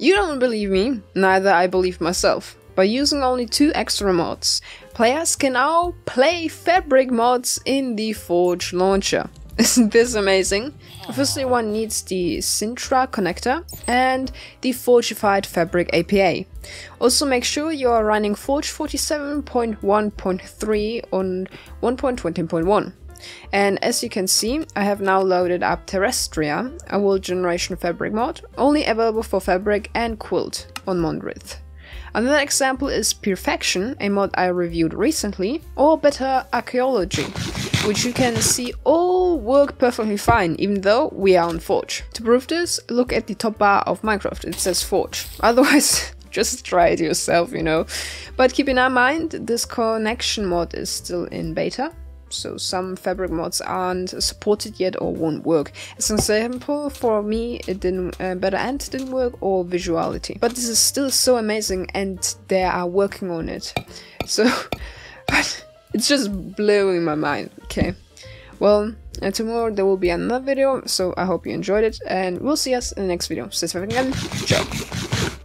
You don't believe me, neither I believe myself. By using only two extra mods, players can now play Fabric mods in the Forge launcher. Isn't this amazing? Firstly, one needs the Sinytra connector and the Forgified Fabric API. Also, make sure you are running Forge 47.1.3 on 1.20.1. And as you can see, I have now loaded up Terrestria, a world generation fabric mod, only available for fabric and quilt on Modrinth. Another example is Perfection, a mod I reviewed recently, or better Archaeology, which you can see all work perfectly fine, even though we are on Forge. To prove this, look at the top bar of Minecraft, it says Forge. Otherwise, just try it yourself, you know. But keep in mind, this connection mod is still in beta, so some fabric mods aren't supported yet or won't work. As an example, for me, it didn't uh, better end didn't work or visuality. But this is still so amazing, and they are working on it. So, it's just blowing my mind. Okay, well. Uh, tomorrow there will be another video, so I hope you enjoyed it, and we'll see us in the next video. Stay safe again. Ciao.